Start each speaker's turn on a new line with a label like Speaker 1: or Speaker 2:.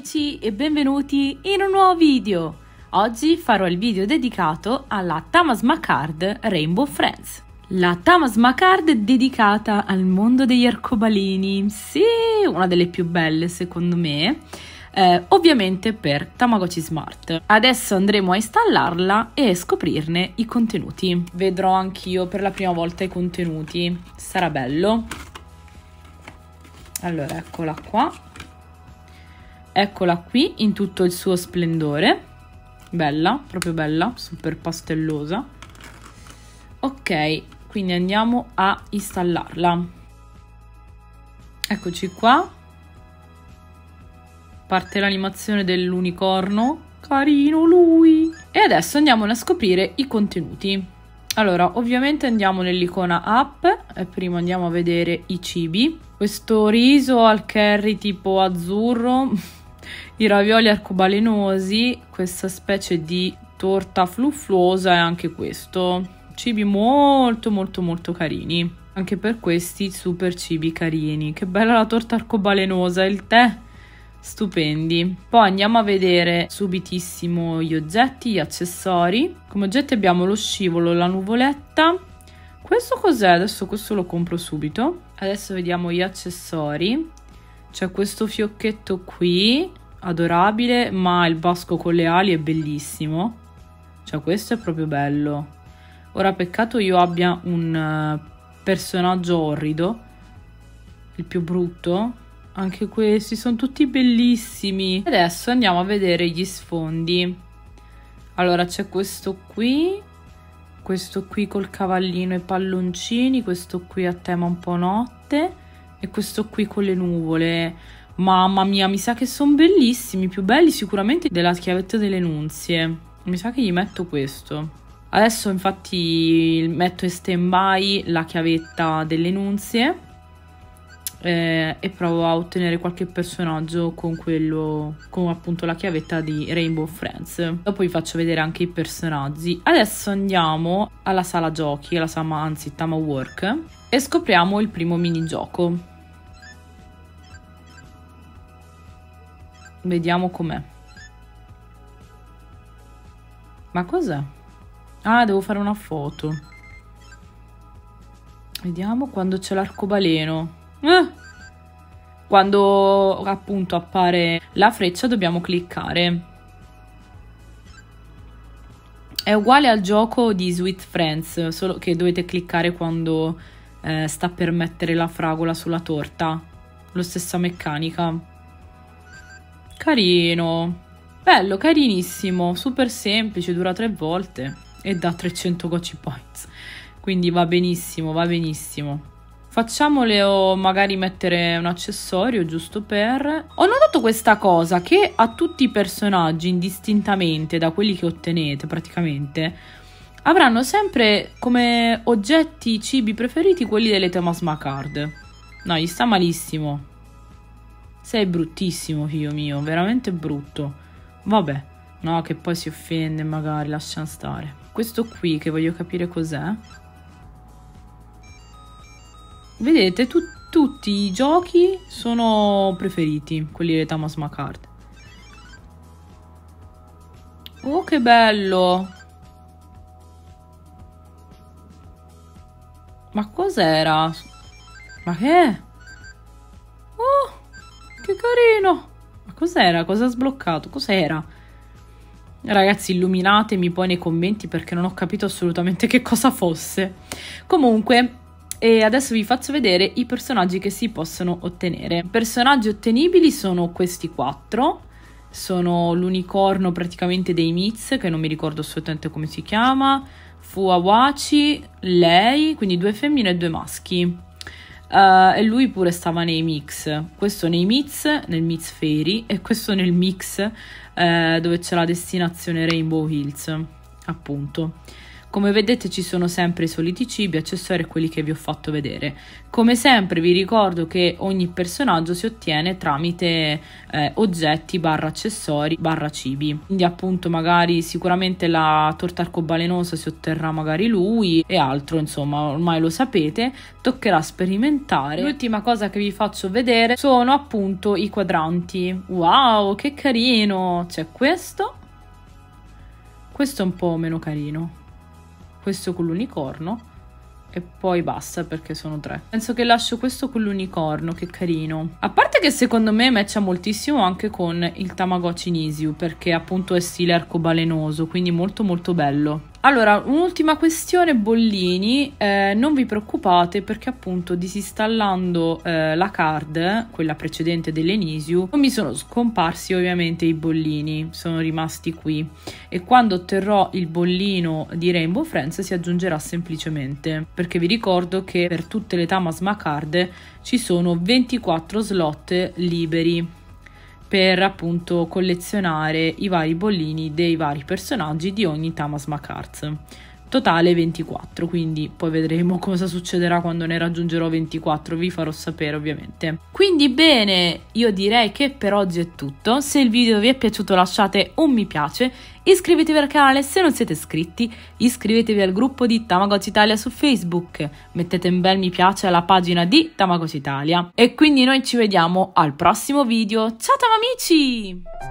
Speaker 1: amici e benvenuti in un nuovo video! Oggi farò il video dedicato alla Tamas Macard Rainbow Friends. La Tamas Macard dedicata al mondo degli arcobaleni, sì, una delle più belle secondo me, eh, ovviamente per Tamagotchi Smart. Adesso andremo a installarla e scoprirne i contenuti. Vedrò anch'io per la prima volta i contenuti, sarà bello. Allora, eccola qua Eccola qui in tutto il suo splendore. Bella, proprio bella, super pastellosa. Ok, quindi andiamo a installarla. Eccoci qua. Parte l'animazione dell'unicorno. Carino lui! E adesso andiamo a scoprire i contenuti. Allora, ovviamente andiamo nell'icona app e prima andiamo a vedere i cibi. Questo riso al curry tipo azzurro i ravioli arcobalenosi, questa specie di torta fluffuosa e anche questo. Cibi molto molto molto carini. Anche per questi super cibi carini. Che bella la torta arcobalenosa, il tè stupendi. Poi andiamo a vedere subitissimo gli oggetti, gli accessori. Come oggetti abbiamo lo scivolo, la nuvoletta. Questo cos'è? Adesso questo lo compro subito. Adesso vediamo gli accessori. C'è questo fiocchetto qui adorabile, ma il basco con le ali è bellissimo. Cioè, questo è proprio bello. Ora, peccato io abbia un uh, personaggio orrido, il più brutto. Anche questi sono tutti bellissimi. Adesso andiamo a vedere gli sfondi. Allora, c'è questo qui, questo qui col cavallino e palloncini, questo qui a tema un po' notte e questo qui con le nuvole. Mamma mia, mi sa che sono bellissimi, più belli sicuramente della chiavetta delle nunzie. Mi sa che gli metto questo. Adesso infatti metto in stand by la chiavetta delle nunzie eh, e provo a ottenere qualche personaggio con quello, con appunto la chiavetta di Rainbow Friends. Dopo vi faccio vedere anche i personaggi. Adesso andiamo alla sala giochi, alla sala, anzi Tama Work e scopriamo il primo minigioco. Vediamo com'è. Ma cos'è? Ah, devo fare una foto. Vediamo quando c'è l'arcobaleno. Eh! Quando appunto appare la freccia dobbiamo cliccare. È uguale al gioco di Sweet Friends, solo che dovete cliccare quando eh, sta per mettere la fragola sulla torta. Lo stessa meccanica. Carino. Bello, carinissimo, super semplice, dura tre volte e dà 300 gocci points. Quindi va benissimo, va benissimo. Facciamole o magari mettere un accessorio giusto per... Ho notato questa cosa che a tutti i personaggi, indistintamente da quelli che ottenete praticamente, avranno sempre come oggetti, cibi preferiti quelli delle Temasma card. No, gli sta malissimo. Sei bruttissimo, figlio mio, veramente brutto. Vabbè, no, che poi si offende magari, lascia stare. Questo qui, che voglio capire cos'è. Vedete, tu, tutti i giochi sono preferiti, quelli di Thomas Macard. Oh, che bello! Ma cos'era? Ma che è? Che carino! Ma cos'era? Cosa ha sbloccato? Cos'era? Ragazzi, illuminatemi poi nei commenti perché non ho capito assolutamente che cosa fosse. Comunque, e adesso vi faccio vedere i personaggi che si possono ottenere. Personaggi ottenibili sono questi quattro. Sono l'unicorno praticamente dei Miz, che non mi ricordo assolutamente come si chiama, Fuawachi, lei, quindi due femmine e due maschi. Uh, e lui pure stava nei mix, questo nei mix, nel mix Fairy e questo nel mix uh, dove c'è la destinazione Rainbow Hills, appunto. Come vedete ci sono sempre i soliti cibi, accessori e quelli che vi ho fatto vedere. Come sempre vi ricordo che ogni personaggio si ottiene tramite eh, oggetti barra accessori barra cibi. Quindi appunto magari sicuramente la torta arcobalenosa si otterrà magari lui e altro, insomma ormai lo sapete, toccherà sperimentare. L'ultima cosa che vi faccio vedere sono appunto i quadranti. Wow, che carino! C'è questo. Questo è un po' meno carino. Questo con l'unicorno e poi basta perché sono tre. Penso che lascio questo con l'unicorno, che carino. A parte che secondo me matcha moltissimo anche con il Tamagotchi Nisiu perché appunto è stile arcobalenoso, quindi molto molto bello. Allora, un'ultima questione, bollini, eh, non vi preoccupate perché appunto disinstallando eh, la card, quella precedente dell'Enisiu, non mi sono scomparsi ovviamente i bollini, sono rimasti qui. E quando otterrò il bollino di Rainbow Friends si aggiungerà semplicemente, perché vi ricordo che per tutte le Tamasma card ci sono 24 slot liberi per appunto collezionare i vari bollini dei vari personaggi di ogni Tamasma Cards totale 24 quindi poi vedremo cosa succederà quando ne raggiungerò 24 vi farò sapere ovviamente. Quindi bene io direi che per oggi è tutto. Se il video vi è piaciuto lasciate un mi piace iscrivetevi al canale se non siete iscritti iscrivetevi al gruppo di Tamagotchi Italia su Facebook mettete un bel mi piace alla pagina di Tamagotchi Italia. E quindi noi ci vediamo al prossimo video. Ciao tamamici